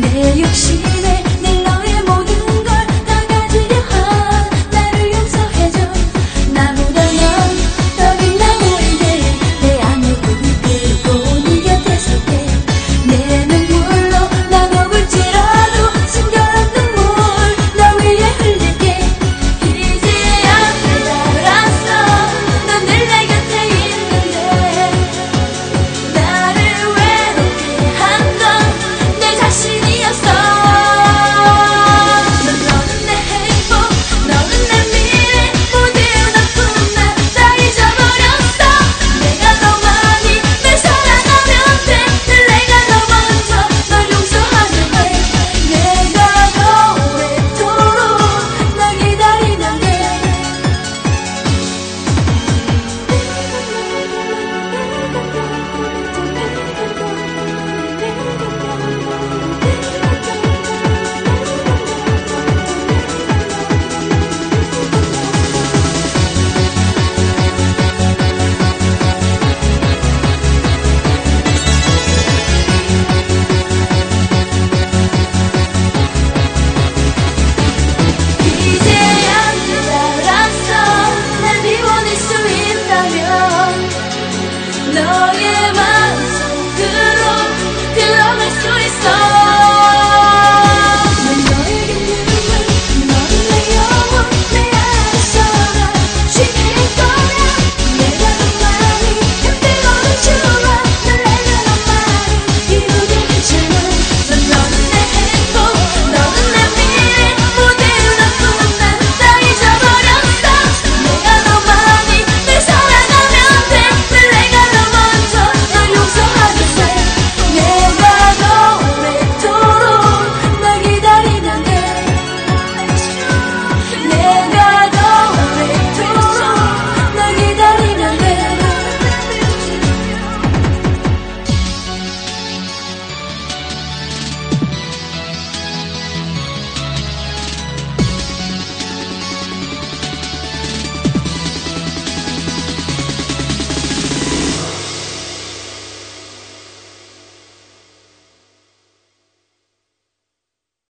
내 역시